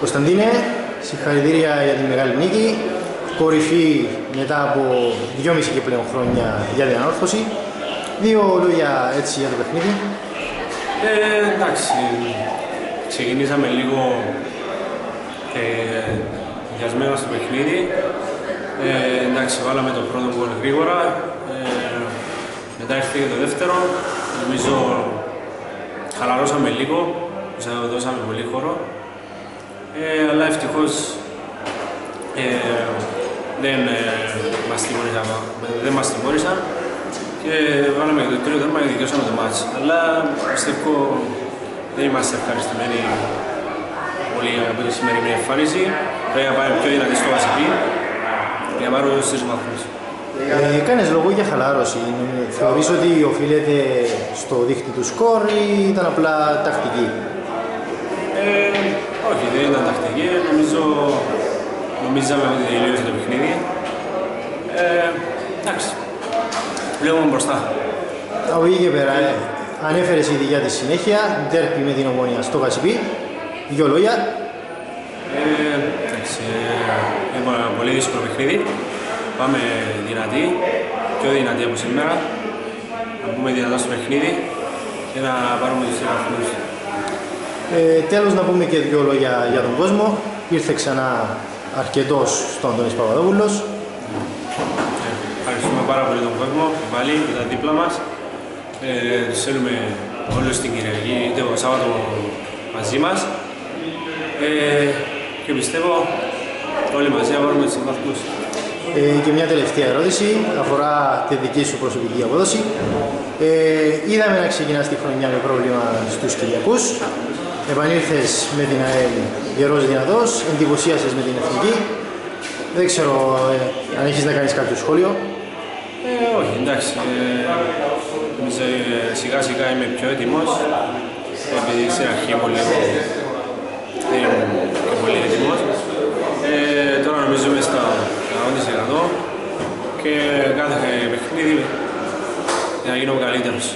Κωνσταντίνε, συγχαρητήρια για τη μεγάλη νίκη. Κορυφή μετά από 2,5 και πλέον χρόνια για την ανόρθωση. Δύο λόγια έτσι για το παιχνίδι. Ε, εντάξει, ξεκινήσαμε λίγο ε, γιασμένα στο παιχνίδι. Ε, εντάξει, βάλαμε το πρώτο γκολ γρήγορα. Ε, μετά ήρθε και το δεύτερο. Νομίζω χαλαρώσαμε λίγο, δώσαμε πολύ χώρο. Ε, αλλά ευτυχώς ε, δεν, ε, μας τιμώρησαν, δεν μας τιμώρησαν και βάλαμε το τρίτο τέρμα και δικαιώσαμε το μάτς. Αλλά πιστεύω δεν είμαστε ευχαριστημένοι πολύ από τη σημερινή εμφάνιση. Πρέπει να πάμε πιο δυνατή στο βασιλεί για να πάρουμε στους βαθμούς. Ε, κάνεις λόγο για χαλάρωση. Θεωρείς ότι οφείλεται στο δίχτυ του σκορ ή ήταν απλά τακτική; Ε, όχι, δεν ήταν τακτική. Νομίζω νομίζαμε ότι τελείωσε το παιχνίδι. Ε, εντάξει. Βλέπουμε μπροστά. Από εκεί και πέρα, ε, ανέφερες ήδη για της συνέχεια, ντέρπι με την ομόνια στο Κασιπί. Δυο λόγια. Ε, εντάξει, ε, είναι ένα πολύ δύσκολο παιχνίδι. Πάμε δυνατοί, πιο δυνατοί από σήμερα. Να μπούμε δυνατά στο παιχνίδι και να πάρουμε τους βαθμούς. Ε, τέλος να πούμε και δύο λόγια για τον κόσμο. Ήρθε ξανά αρκετός στον Αντώνης Παπαδόπουλος. Ε, ευχαριστούμε πάρα πολύ τον κόσμο που πάλι που ήταν δίπλα μας. Ε, τους θέλουμε όλους την Κυριακή, το Σάββατο μαζί μας. Ε, και πιστεύω όλοι μαζί να πάρουμε τους βαθμούς. Ε, και μια τελευταία ερώτηση αφορά τη δική σου προσωπική απόδοση. Ε, είδαμε να ξεκινάς τη χρονιά με πρόβλημα στους Κυριακούς. Επανήλθες με την ΑΕΛ γερός δυνατός, εντυπωσίασες με την Εθνική. Δεν ξέρω ε, αν έχεις να κάνεις κάποιο σχόλιο. Ε, όχι, εντάξει. Ε, νομίζω, ε, σιγά σιγά είμαι πιο έτοιμος. Επειδή στην αρχή μου λίγο δεν ήμουν και πολύ έτοιμος. Ε, τώρα νομίζω είμαι στα 100% και κάθε παιχνίδι να γίνω καλύτερος.